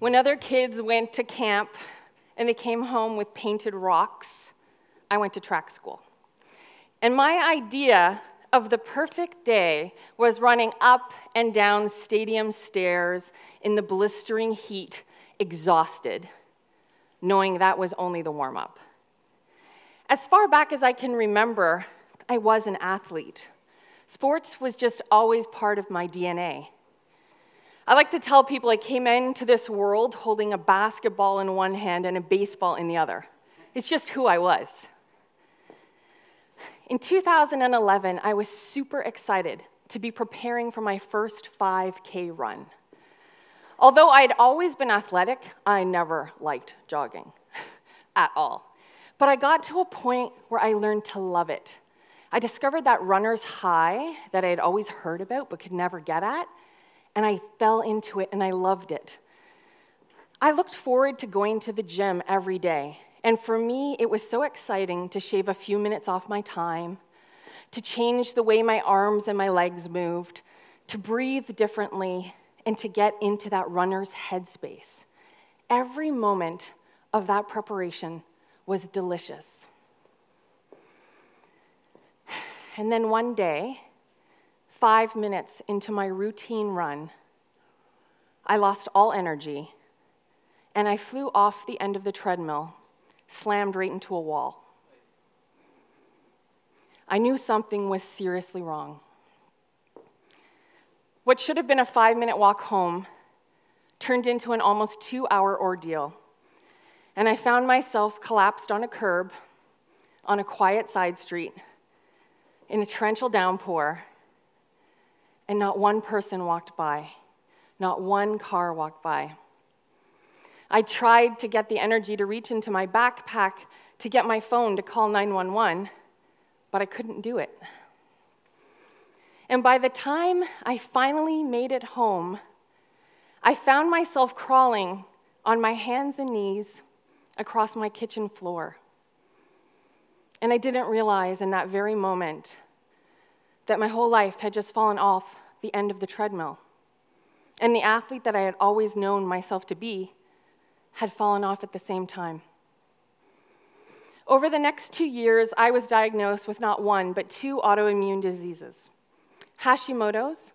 When other kids went to camp and they came home with painted rocks, I went to track school. And my idea of the perfect day was running up and down stadium stairs in the blistering heat, exhausted, knowing that was only the warm up. As far back as I can remember, I was an athlete. Sports was just always part of my DNA. I like to tell people I came into this world holding a basketball in one hand and a baseball in the other. It's just who I was. In 2011, I was super excited to be preparing for my first 5K run. Although I'd always been athletic, I never liked jogging at all. But I got to a point where I learned to love it. I discovered that runner's high that I had always heard about but could never get at, and I fell into it and I loved it. I looked forward to going to the gym every day and for me, it was so exciting to shave a few minutes off my time, to change the way my arms and my legs moved, to breathe differently, and to get into that runner's headspace. Every moment of that preparation was delicious. And then one day, five minutes into my routine run, I lost all energy and I flew off the end of the treadmill slammed right into a wall. I knew something was seriously wrong. What should have been a five minute walk home turned into an almost two hour ordeal, and I found myself collapsed on a curb on a quiet side street in a torrential downpour, and not one person walked by, not one car walked by. I tried to get the energy to reach into my backpack to get my phone to call 911, but I couldn't do it. And by the time I finally made it home, I found myself crawling on my hands and knees across my kitchen floor. And I didn't realize in that very moment that my whole life had just fallen off the end of the treadmill. And the athlete that I had always known myself to be had fallen off at the same time. Over the next two years, I was diagnosed with not one, but two autoimmune diseases Hashimoto's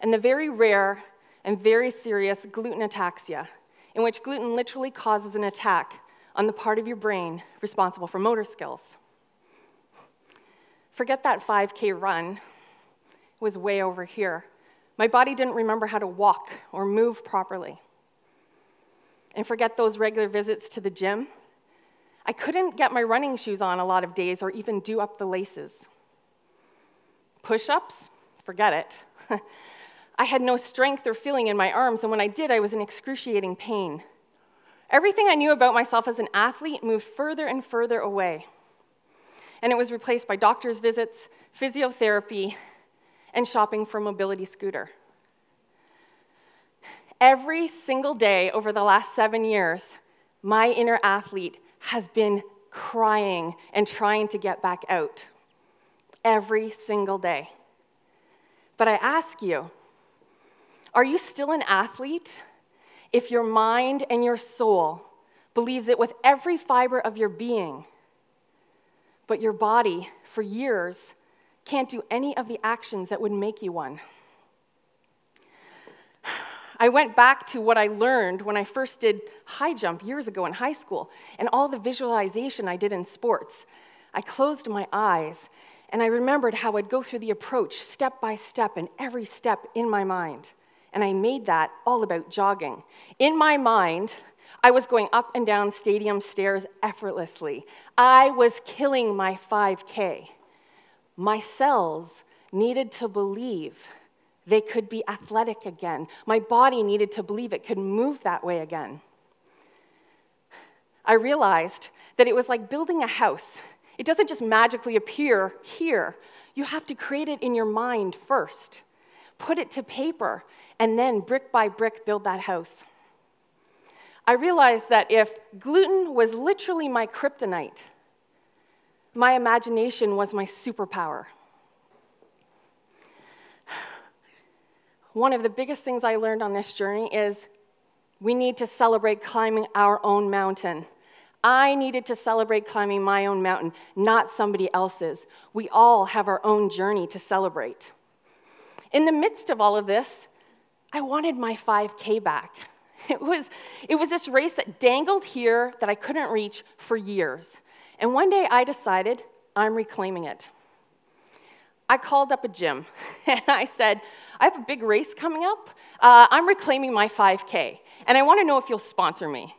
and the very rare and very serious gluten ataxia, in which gluten literally causes an attack on the part of your brain responsible for motor skills. Forget that 5K run, was way over here. My body didn't remember how to walk or move properly and forget those regular visits to the gym. I couldn't get my running shoes on a lot of days or even do up the laces. Push ups, forget it. I had no strength or feeling in my arms, and when I did, I was in excruciating pain. Everything I knew about myself as an athlete moved further and further away. And it was replaced by doctor's visits, physiotherapy, and shopping for mobility scooter. Every single day over the last seven years, my inner athlete has been crying and trying to get back out. Every single day. But I ask you, are you still an athlete if your mind and your soul believes it with every fiber of your being, but your body, for years, can't do any of the actions that would make you one? I went back to what I learned when I first did high jump years ago in high school and all the visualization I did in sports. I closed my eyes and I remembered how I'd go through the approach step by step and every step in my mind. And I made that all about jogging. In my mind, I was going up and down stadium stairs effortlessly. I was killing my 5K. My cells needed to believe they could be athletic again. My body needed to believe it could move that way again. I realized that it was like building a house. It doesn't just magically appear here. You have to create it in your mind first, put it to paper, and then brick by brick build that house. I realized that if gluten was literally my kryptonite, my imagination was my superpower. one of the biggest things I learned on this journey is We need to celebrate climbing our own mountain. I needed to celebrate climbing my own mountain, not somebody else's. We all have our own journey to celebrate. In the midst of all of this, I wanted my 5K back. It was, it was this race that dangled here that I couldn't reach for years. And one day I decided I'm reclaiming it. I called up a gym and I said, I have a big race coming up. Uh, I'm reclaiming my 5K, and I want to know if you'll sponsor me.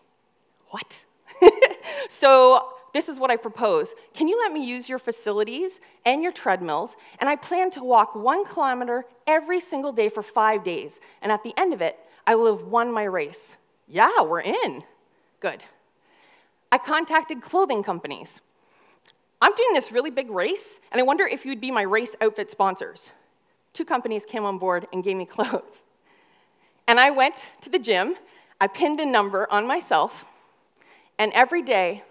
What? so this is what I propose. Can you let me use your facilities and your treadmills? And I plan to walk one kilometer every single day for five days. And at the end of it, I will have won my race. Yeah, we're in. Good. I contacted clothing companies. I'm doing this really big race, and I wonder if you'd be my race outfit sponsors. Two companies came on board and gave me clothes. And I went to the gym, I pinned a number on myself, and every day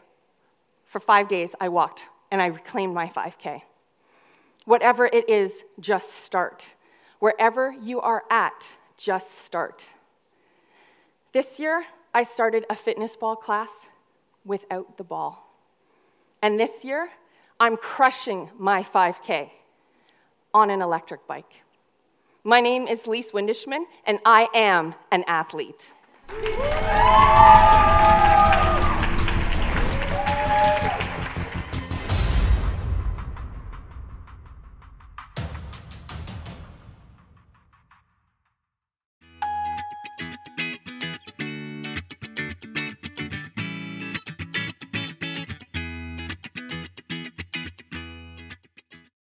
for five days I walked and I reclaimed my 5K. Whatever it is, just start. Wherever you are at, just start. This year, I started a fitness ball class without the ball. And this year, I'm crushing my 5K on an electric bike. My name is Liis Windischmann, and I am an athlete.